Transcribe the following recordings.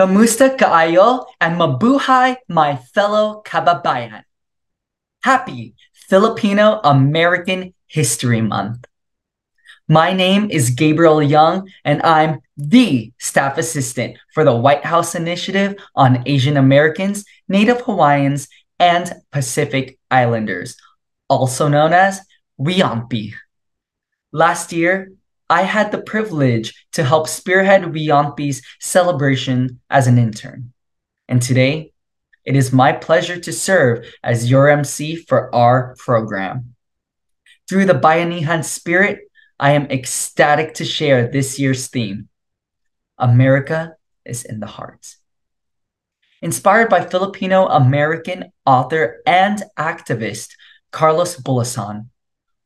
Kamusta kaayo and mabuhay, my fellow kababayan. Happy Filipino American History Month. My name is Gabriel Young, and I'm the staff assistant for the White House Initiative on Asian Americans, Native Hawaiians, and Pacific Islanders, also known as WIOMPI. Last year, I had the privilege to help spearhead WIOMPI's celebration as an intern. And today, it is my pleasure to serve as your MC for our program. Through the Bayanihan spirit, I am ecstatic to share this year's theme America is in the heart. Inspired by Filipino American author and activist Carlos Bulosan,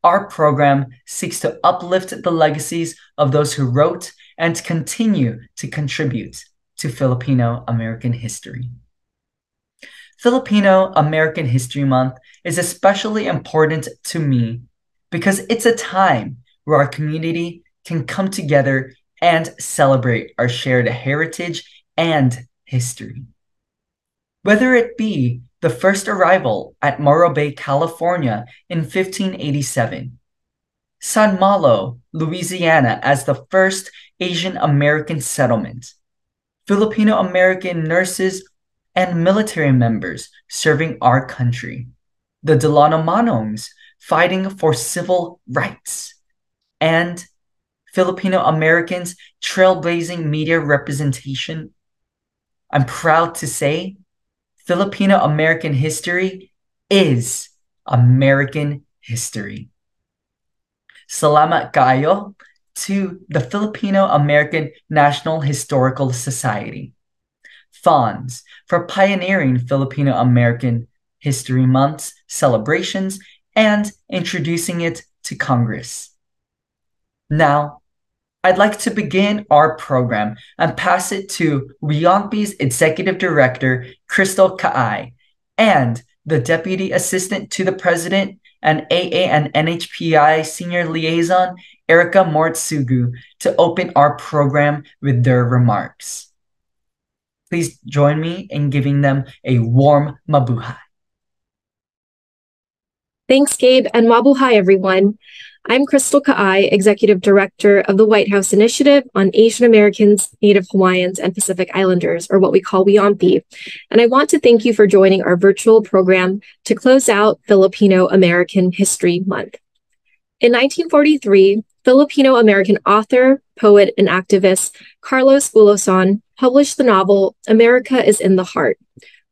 our program seeks to uplift the legacies of those who wrote and continue to contribute to Filipino American history. Filipino American History Month is especially important to me because it's a time where our community can come together and celebrate our shared heritage and history. Whether it be the first arrival at Morro Bay, California in 1587, San Malo, Louisiana as the first Asian American settlement, Filipino American nurses and military members serving our country, the Delano Manongs fighting for civil rights, and Filipino Americans trailblazing media representation. I'm proud to say Filipino American history is American history. Salamat kayo to the Filipino American National Historical Society, FANHS, for pioneering Filipino American History Month's celebrations and introducing it to Congress. Now, I'd like to begin our program and pass it to WIOMPI's Executive Director, Crystal Kaay, and the Deputy Assistant to the President and AA and NHPI Senior Liaison, Erika Moritsugu, to open our program with their remarks. Please join me in giving them a warm mabuhay. Thanks, Gabe, and mabuhay, everyone. I'm Crystal Kaay, Executive Director of the White House Initiative on Asian Americans, Native Hawaiians, and Pacific Islanders, or what we call WIOMPI. And I want to thank you for joining our virtual program to close out Filipino American History Month. In 1943, Filipino American author, poet, and activist Carlos Bulosan published the novel America is in the Heart,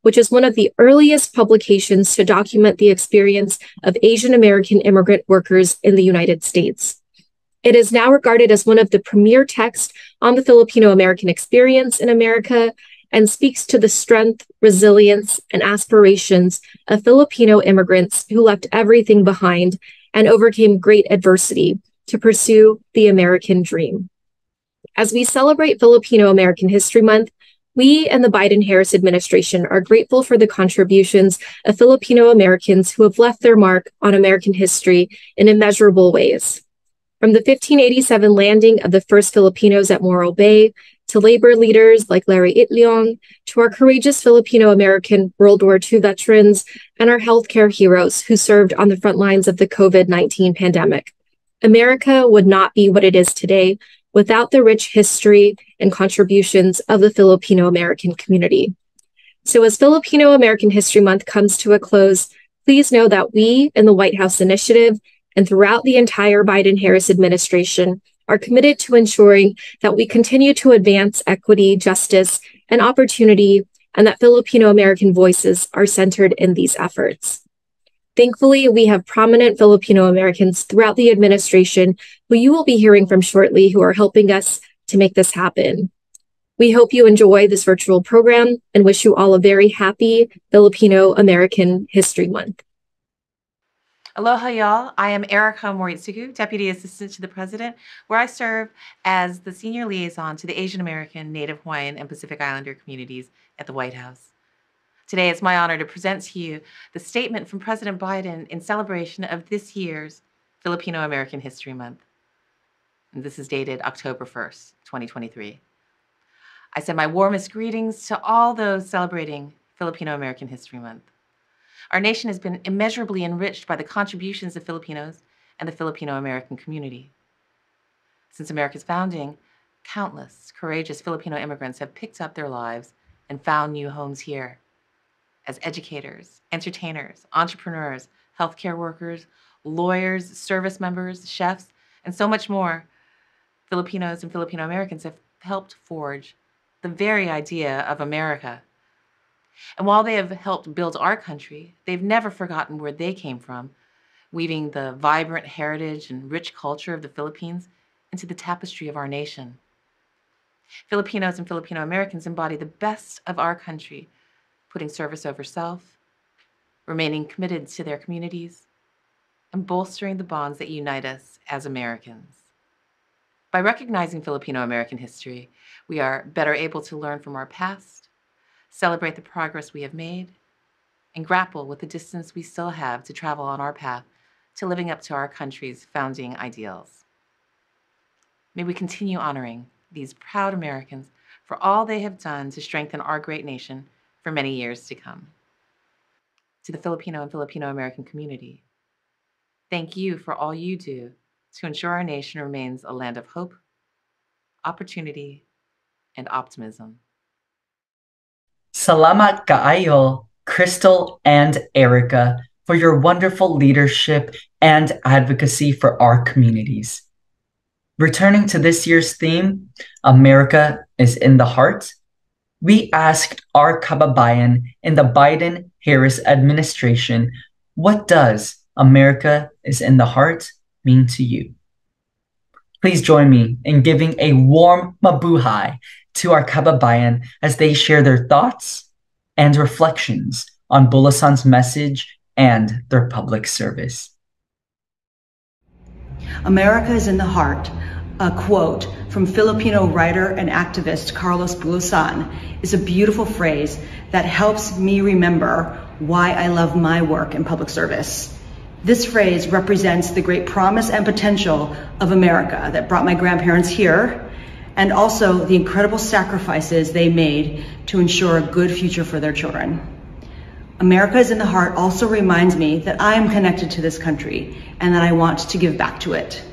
which is one of the earliest publications to document the experience of Asian American immigrant workers in the United States. It is now regarded as one of the premier texts on the Filipino American experience in America and speaks to the strength, resilience, and aspirations of Filipino immigrants who left everything behind and overcame great adversity to pursue the American dream. As we celebrate Filipino American History Month, we and the Biden Harris administration are grateful for the contributions of Filipino Americans who have left their mark on American history in immeasurable ways. From the 1587 landing of the first Filipinos at Morro Bay to labor leaders like Larry Itliong, to our courageous Filipino American World War II veterans and our healthcare heroes who served on the front lines of the COVID 19 pandemic. America would not be what it is today without the rich history and contributions of the Filipino American community. So, as Filipino American History Month comes to a close, please know that we in the White House Initiative and throughout the entire Biden Harris administration are committed to ensuring that we continue to advance equity, justice, and opportunity, and that Filipino American voices are centered in these efforts. Thankfully, we have prominent Filipino Americans throughout the administration who you will be hearing from shortly who are helping us to make this happen. We hope you enjoy this virtual program and wish you all a very happy Filipino American History Month. Aloha, y'all. I am Erika Moritsugu, Deputy Assistant to the President, where I serve as the Senior Liaison to the Asian American, Native Hawaiian, and Pacific Islander communities at the White House. Today, it's my honor to present to you the statement from President Biden in celebration of this year's Filipino American History Month. And this is dated October 1st, 2023. I send my warmest greetings to all those celebrating Filipino American History Month. Our nation has been immeasurably enriched by the contributions of Filipinos and the Filipino American community. Since America's founding, countless courageous Filipino immigrants have picked up their lives and found new homes here. As educators, entertainers, entrepreneurs, healthcare workers, lawyers, service members, chefs, and so much more, Filipinos and Filipino Americans have helped forge the very idea of America. And while they have helped build our country, they've never forgotten where they came from, weaving the vibrant heritage and rich culture of the Philippines into the tapestry of our nation. Filipinos and Filipino Americans embody the best of our country, putting service over self, remaining committed to their communities, and bolstering the bonds that unite us as Americans. By recognizing Filipino American history, we are better able to learn from our past, celebrate the progress we have made, and grapple with the distance we still have to travel on our path to living up to our country's founding ideals. May we continue honoring these proud Americans for all they have done to strengthen our great nation for many years to come. To the Filipino and Filipino American community, thank you for all you do to ensure our nation remains a land of hope, opportunity, and optimism. Salamat kaayo, Krystal and Erika, for your wonderful leadership and advocacy for our communities. Returning to this year's theme, America is in the Heart, we asked our kababayan in the Biden Harris administration, what does America is in the Heart mean to you? Please join me in giving a warm mabuhay to our kababayan as they share their thoughts and reflections on Bulosan's message and their public service. America is in the heart. A quote from Filipino writer and activist Carlos Bulosan is a beautiful phrase that helps me remember why I love my work in public service. This phrase represents the great promise and potential of America that brought my grandparents here and also the incredible sacrifices they made to ensure a good future for their children. America is in the heart also reminds me that I am connected to this country and that I want to give back to it.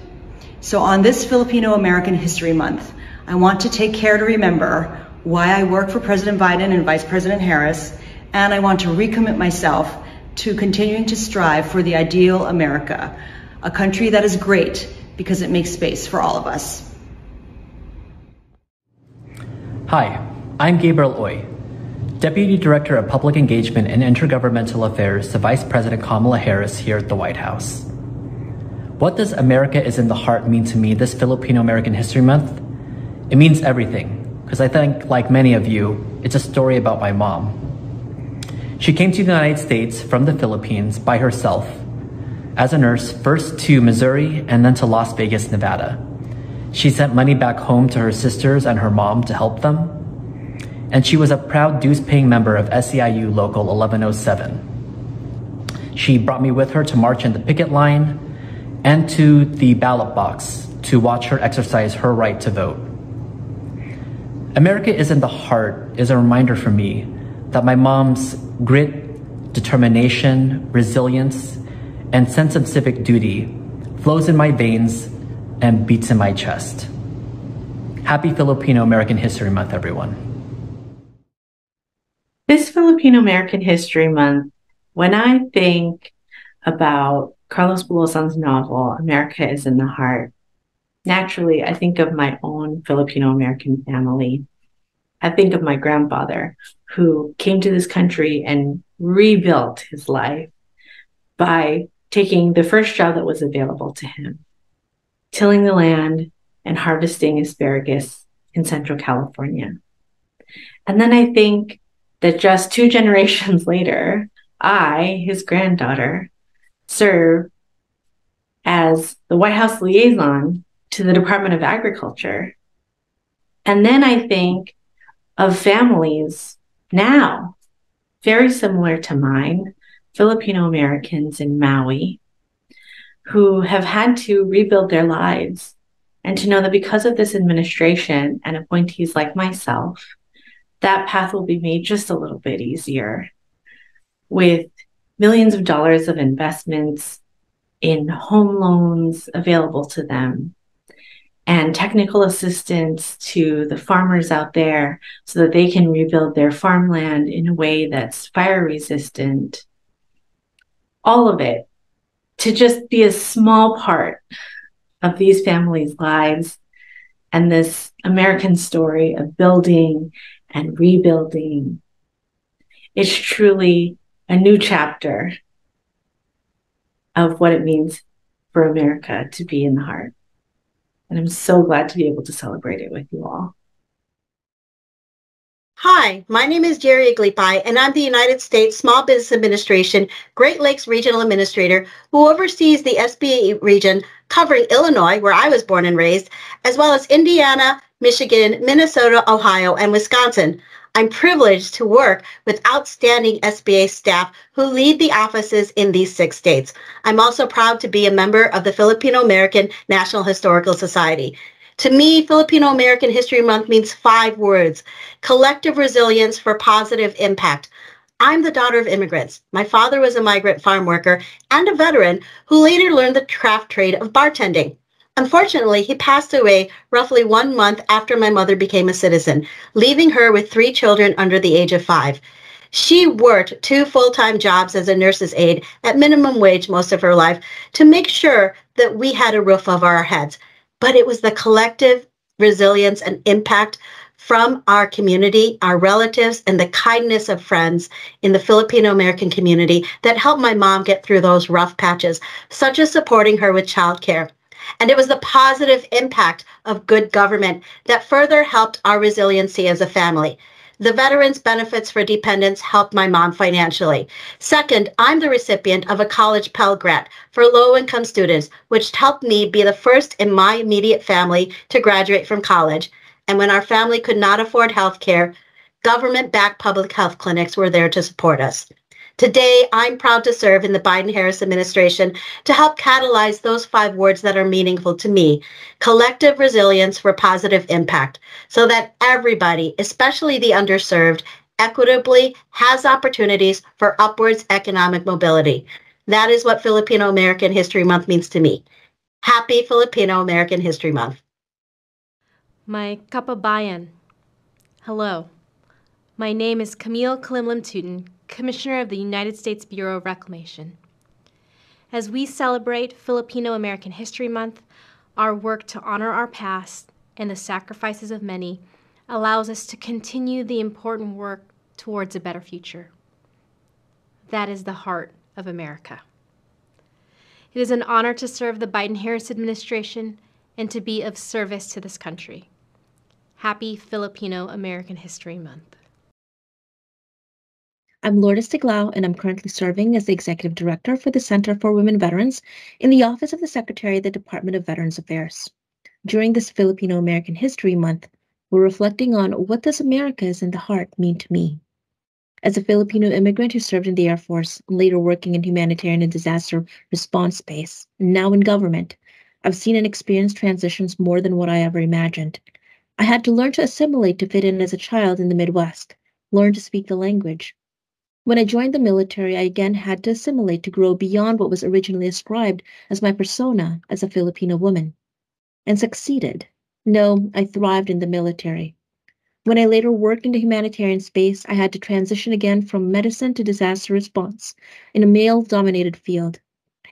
So on this Filipino American History Month, I want to take care to remember why I work for President Biden and Vice President Harris, and I want to recommit myself to continuing to strive for the ideal America, a country that is great because it makes space for all of us. Hi, I'm Gabriel Uy, Deputy Director of Public Engagement and Intergovernmental Affairs to Vice President Kamala Harris here at the White House. What does America is in the Heart mean to me this Filipino American History Month? It means everything, because I think, like many of you, it's a story about my mom. She came to the United States from the Philippines by herself as a nurse, first to Missouri and then to Las Vegas, Nevada. She sent money back home to her sisters and her mom to help them. And she was a proud dues paying member of SEIU Local 1107. She brought me with her to march in the picket line and to the ballot box to watch her exercise her right to vote. America is in the Heart is a reminder for me that my mom's grit, determination, resilience, and sense of civic duty flows in my veins and beats in my chest. Happy Filipino American History Month, everyone. This Filipino American History Month, when I think about Carlos Bulosan's novel, America is in the Heart, naturally I think of my own Filipino American family. I think of my grandfather who came to this country and rebuilt his life by taking the first job that was available to him tilling the land and harvesting asparagus in Central California. And then I think that just two generations later, I, his granddaughter, serve as the White House liaison to the Department of Agriculture. And then I think of families now, very similar to mine, Filipino Americans in Maui, who have had to rebuild their lives And to know that because of this administration and appointees like myself, that path will be made just a little bit easier with millions of dollars of investments in home loans available to them and technical assistance to the farmers out there so that they can rebuild their farmland in a way that's fire resistant. All of it to just be a small part of these families' lives and this American story of building and rebuilding. It's truly a new chapter of what it means for America to be in the heart. And I'm so glad to be able to celebrate it with you all. Hi, my name is Geri Aglipay, and I'm the United States Small Business Administration Great Lakes Regional Administrator who oversees the SBA region covering Illinois, where I was born and raised, as well as Indiana, Michigan, Minnesota, Ohio, and Wisconsin. I'm privileged to work with outstanding SBA staff who lead the offices in these six states. I'm also proud to be a member of the Filipino American National Historical Society. To me, Filipino American History Month means five words collective resilience for positive impact. I'm the daughter of immigrants. My father was a migrant farm worker and a veteran who later learned the craft trade of bartending. Unfortunately, he passed away roughly one month after my mother became a citizen, leaving her with three children under the age of five. She worked two full-time jobs as a nurse's aide at minimum wage most of her life to make sure that we had a roof over our heads. But it was the collective resilience and impact from our community, our relatives, and the kindness of friends in the Filipino American community that helped my mom get through those rough patches, such as supporting her with childcare. And it was the positive impact of good government that further helped our resiliency as a family. The Veterans Benefits for Dependents helped my mom financially. Second, I'm the recipient of a college Pell Grant for low income students, which helped me be the first in my immediate family to graduate from college. And when our family could not afford health care, government backed public health clinics were there to support us. Today, I'm proud to serve in the Biden Harris administration to help catalyze those five words that are meaningful to me collective resilience for positive impact, so that everybody, especially the underserved, equitably has opportunities for upwards economic mobility. That is what Filipino American History Month means to me. Happy Filipino American History Month. My kababayan. Hello. My name is Camille Calimlim Touton, Commissioner of the United States Bureau of Reclamation. As we celebrate Filipino American History Month, our work to honor our past and the sacrifices of many allows us to continue the important work towards a better future. That is the heart of America. It is an honor to serve the Biden Harris administration and to be of service to this country. Happy Filipino American History Month. I'm Lourdes Tiglao, and I'm currently serving as the Executive Director for the Center for Women Veterans in the Office of the Secretary of the Department of Veterans Affairs. During this Filipino American History Month, we're reflecting on what does America's in the heart mean to me. As a Filipino immigrant who served in the Air Force, later working in humanitarian and disaster response space, now in government, I've seen and experienced transitions more than what I ever imagined. I had to learn to assimilate to fit in as a child in the Midwest, learn to speak the language, when I joined the military, I again had to assimilate to grow beyond what was originally ascribed as my persona as a Filipino woman. And succeeded. No, I thrived in the military. When I later worked in the humanitarian space, I had to transition again from medicine to disaster response in a male dominated field.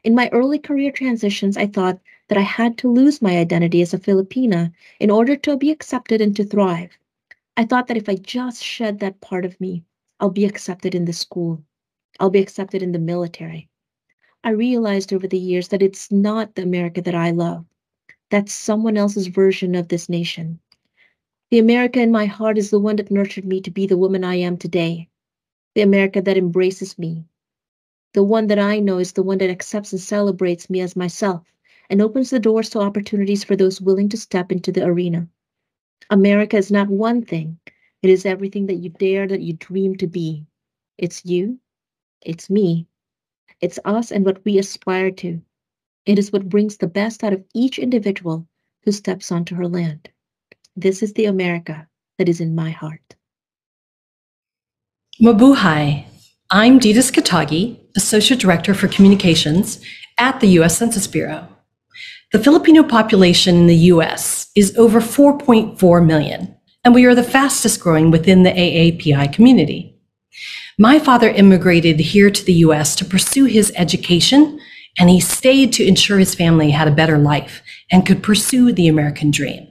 In my early career transitions, I thought that I had to lose my identity as a Filipina in order to be accepted and to thrive. I thought that if I just shed that part of me, I'll be accepted in the school. I'll be accepted in the military. I realized over the years that it's not the America that I love. That's someone else's version of this nation. The America in my heart is the one that nurtured me to be the woman I am today. The America that embraces me. The one that I know is the one that accepts and celebrates me as myself and opens the doors to opportunities for those willing to step into the arena. America is not one thing, it is everything that you dare, that you dream to be. It's you, it's me, it's us and what we aspire to. It is what brings the best out of each individual who steps onto her land. This is the America that is in my heart. Mabuhay. I'm Ditas Katague, Associate Director for Communications at the U.S. Census Bureau. The Filipino population in the U.S. is over 4.4 million, and we are the fastest growing within the AAPI community. My father immigrated here to the US to pursue his education, and he stayed to ensure his family had a better life and could pursue the American dream.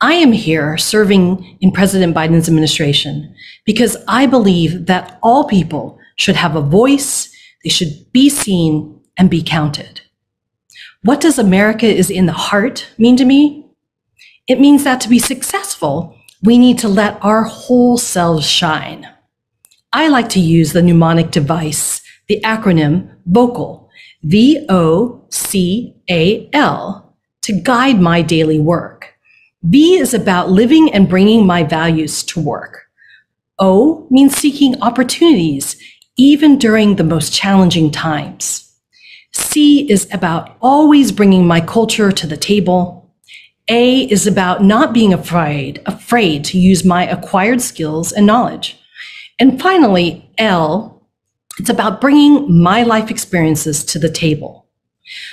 I am here serving in President Biden's administration because I believe that all people should have a voice, they should be seen and be counted. What does America is in the heart mean to me? It means that to be successful, we need to let our whole selves shine. I like to use the mnemonic device, the acronym VOCAL, V O C A L, to guide my daily work. V is about living and bringing my values to work. O means seeking opportunities, even during the most challenging times. C is about always bringing my culture to the table. A is about not being afraid, afraid to use my acquired skills and knowledge. And finally, L, it's about bringing my life experiences to the table.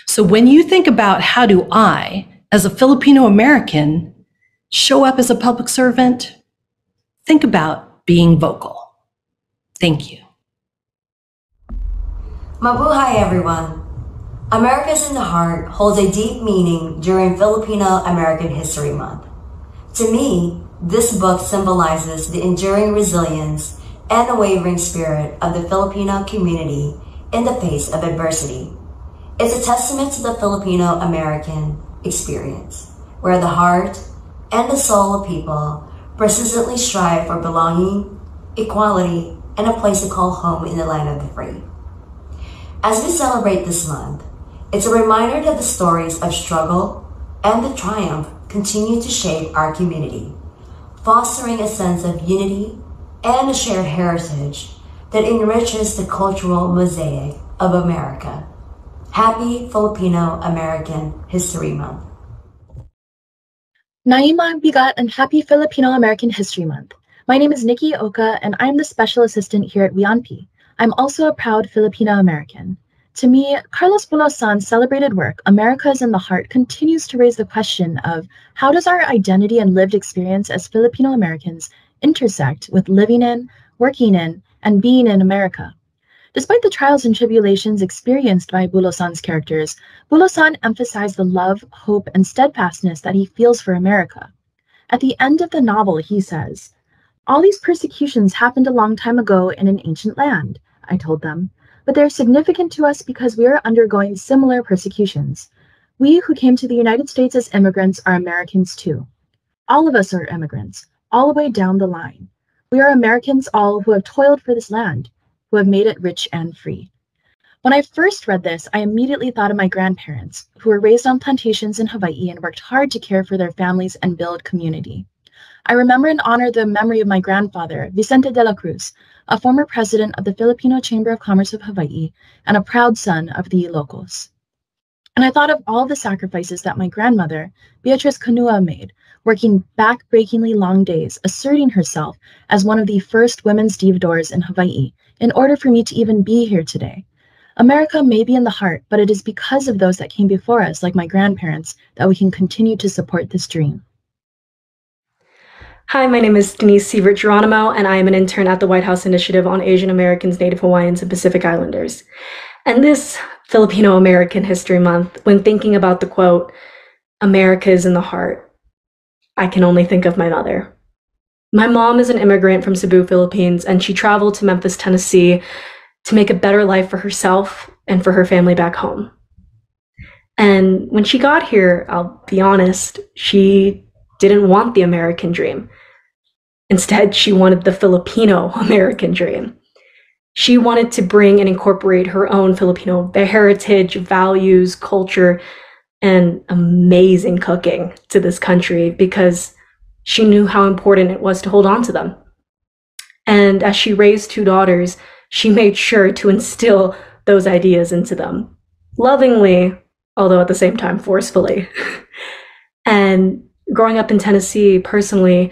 So when you think about how do I, as a Filipino American, show up as a public servant, think about being vocal. Thank you. Mabuhay, everyone. America's in the Heart holds a deep meaning during Filipino American History Month. To me, this book symbolizes the enduring resilience and the wavering spirit of the Filipino community in the face of adversity. It's a testament to the Filipino American experience, where the heart and the soul of people persistently strive for belonging, equality, and a place to call home in the land of the free. As we celebrate this month, it's a reminder that the stories of struggle and the triumph continue to shape our community, fostering a sense of unity and a shared heritage that enriches the cultural mosaic of America. Happy Filipino American History Month. Naima Bigat and happy Filipino American History Month. My name is Nikki Oka and I'm the special assistant here at WIONP. I'm also a proud Filipino American. To me, Carlos Bulosan's celebrated work, America is in the Heart, continues to raise the question of how does our identity and lived experience as Filipino Americans intersect with living in, working in, and being in America. Despite the trials and tribulations experienced by Bulosan's characters, Bulosan emphasized the love, hope, and steadfastness that he feels for America. At the end of the novel, he says, All these persecutions happened a long time ago in an ancient land, I told them, but they're significant to us because we are undergoing similar persecutions. We who came to the United States as immigrants are Americans too. All of us are immigrants, all the way down the line. We are Americans all who have toiled for this land, who have made it rich and free. When I first read this, I immediately thought of my grandparents, who were raised on plantations in Hawaii and worked hard to care for their families and build community. I remember and honor the memory of my grandfather, Vicente de la Cruz, a former president of the Filipino Chamber of Commerce of Hawaii and a proud son of the Ilocos. And I thought of all the sacrifices that my grandmother, Beatrice Kanua, made, working back-breakingly long days, asserting herself as one of the first women's stevedores in Hawaii in order for me to even be here today. America may be in the heart, but it is because of those that came before us, like my grandparents, that we can continue to support this dream. Hi, my name is Denise Sievert Geronimo, and I am an intern at the White House Initiative on Asian Americans, Native Hawaiians, and Pacific Islanders. And this Filipino American History Month, when thinking about the quote, America is in the heart, I can only think of my mother. My mom is an immigrant from Cebu, Philippines, and she traveled to Memphis, Tennessee to make a better life for herself and for her family back home. And when she got here, I'll be honest, she didn't want the American dream. Instead, she wanted the Filipino American dream. She wanted to bring and incorporate her own Filipino heritage, values, culture, and amazing cooking to this country because she knew how important it was to hold on to them. And as she raised two daughters, she made sure to instill those ideas into them lovingly, although at the same time forcefully. And growing up in Tennessee personally,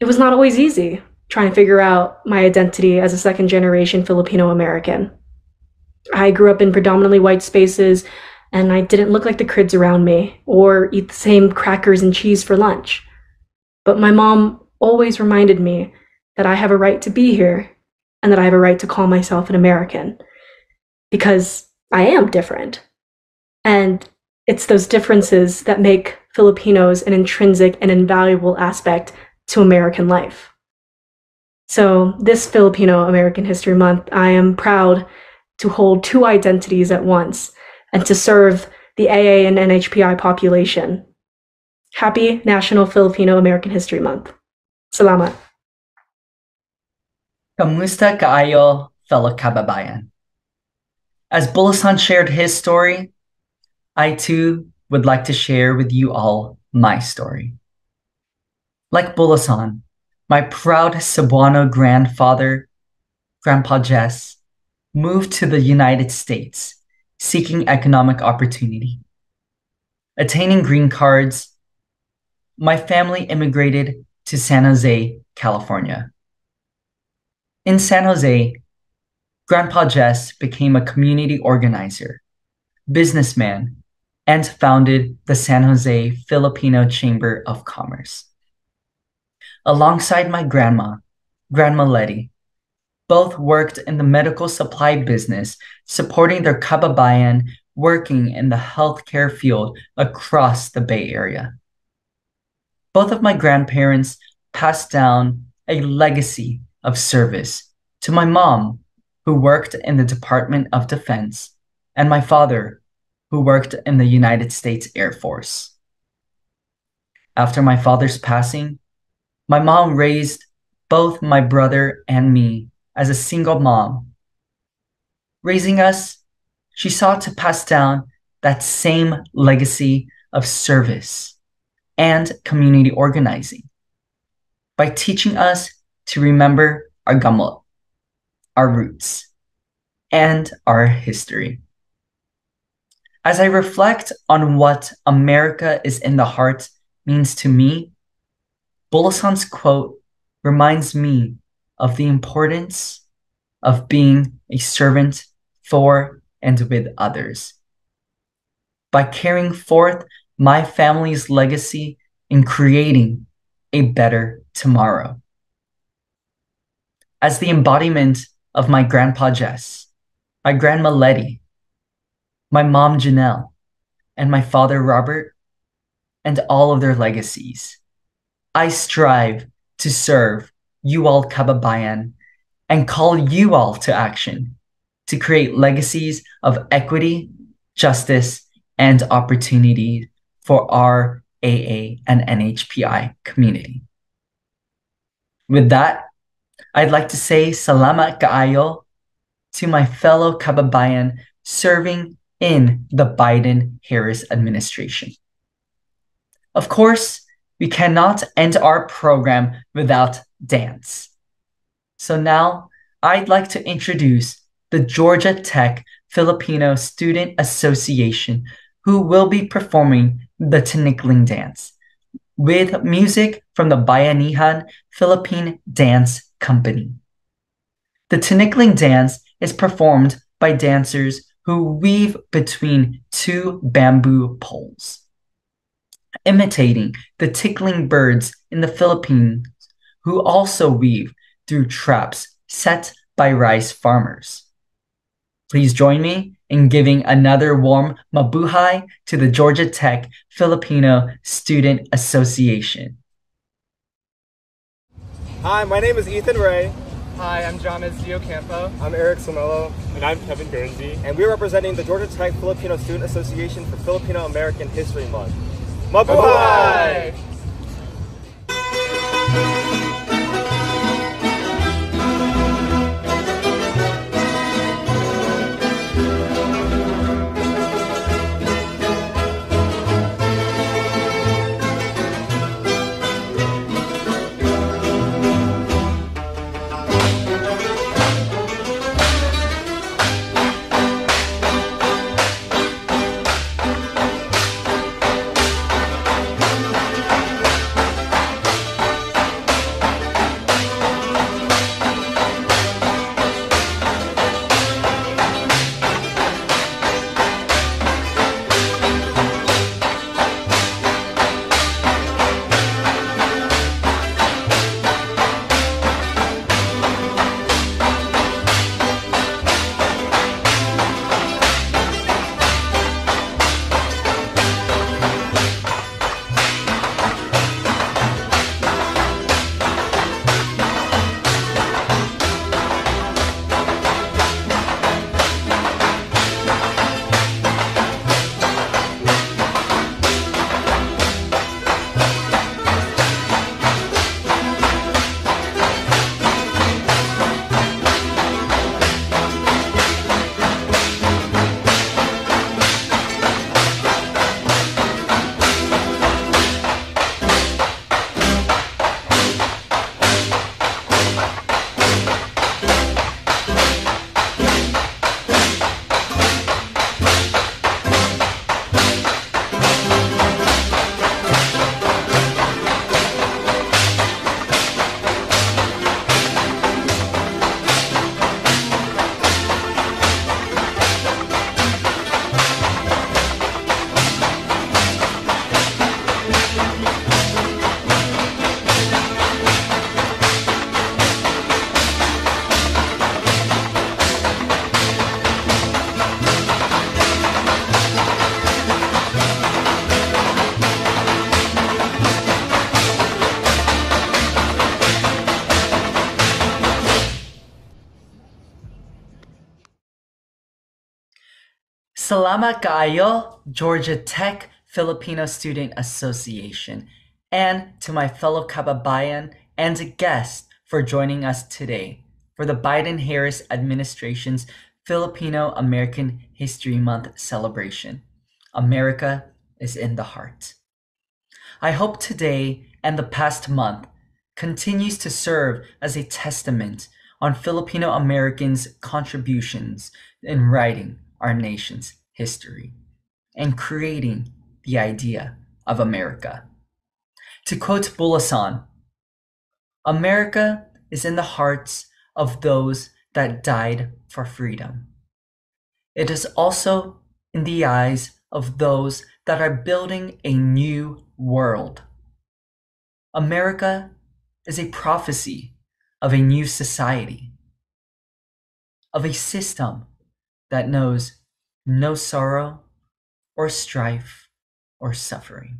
it was not always easy trying to figure out my identity as a second generation Filipino American. I grew up in predominantly white spaces and I didn't look like the kids around me or eat the same crackers and cheese for lunch. But my mom always reminded me that I have a right to be here and that I have a right to call myself an American because I am different. And it's those differences that make Filipinos an intrinsic and invaluable aspect to American life. So, this Filipino American History Month, I am proud to hold two identities at once and to serve the AA and NHPI population. Happy National Filipino American History Month. Salamat. Kamusta kaayo, fellow kababayan? As Bulosan shared his story, I too would like to share with you all my story. Like Bulosan, my proud Cebuano grandfather, Grandpa Jess, moved to the United States seeking economic opportunity. Attaining green cards, my family immigrated to San Jose, California. In San Jose, Grandpa Jess became a community organizer, businessman, and founded the San Jose Filipino Chamber of Commerce. Alongside my grandma, Grandma Letty, both worked in the medical supply business, supporting their kababayan working in the healthcare field across the Bay Area. Both of my grandparents passed down a legacy of service to my mom, who worked in the Department of Defense, and my father, who worked in the United States Air Force. After my father's passing, my mom raised both my brother and me as a single mom. Raising us, she sought to pass down that same legacy of service and community organizing by teaching us to remember our gamot, our roots, and our history. As I reflect on what America is in the heart means to me, Bulosan's quote reminds me of the importance of being a servant for and with others. By carrying forth my family's legacy in creating a better tomorrow. As the embodiment of my grandpa Jess, my grandma Letty, my mom Janelle, and my father Robert, and all of their legacies, I strive to serve you all kababayan and call you all to action to create legacies of equity, justice, and opportunity for our AA and NHPI community. With that, I'd like to say salamat kaayo to my fellow kababayan serving in the Biden-Harris administration. Of course, we cannot end our program without dance. So now I'd like to introduce the Georgia Tech Filipino Student Association, who will be performing the Tinikling Dance with music from the Bayanihan Philippine Dance Company. The Tinikling Dance is performed by dancers who weave between two bamboo poles, imitating the tikling birds in the Philippines who also weave through traps set by rice farmers. Please join me in giving another warm mabuhay to the Georgia Tech Filipino Student Association. Hi, my name is Ethan Ray. Hi, I'm John Ezio Campo. I'm Eric Somelo. And I'm Kevin Guernsey. And we're representing the Georgia Tech Filipino Student Association for Filipino American History Month. Mabuhay! Mabuhay! Salamat kaayo, Georgia Tech Filipino Student Association, and to my fellow kababayan and guests for joining us today for the Biden-Harris administration's Filipino American History Month celebration. America is in the heart. I hope today and the past month continues to serve as a testament on Filipino Americans' contributions in writing our nation's history and creating the idea of America. To quote Bulosan, America is in the hearts of those that died for freedom. It is also in the eyes of those that are building a new world. America is a prophecy of a new society, of a system that knows no sorrow or strife or suffering.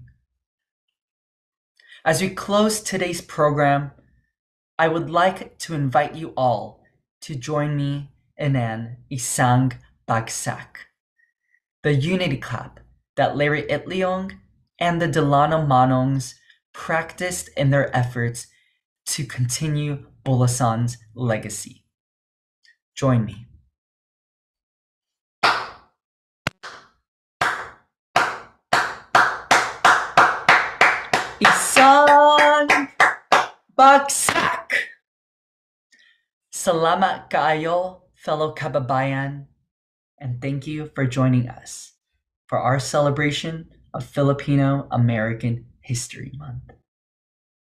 As we close today's program, I would like to invite you all to join me in an Isang Bagsak, the unity clap that Larry Itliong and the Delano Manongs practiced in their efforts to continue Bulosan's legacy. Join me. Isang Bagsak! Salamat kaayo, fellow kababayan, and thank you for joining us for our celebration of Filipino American History Month.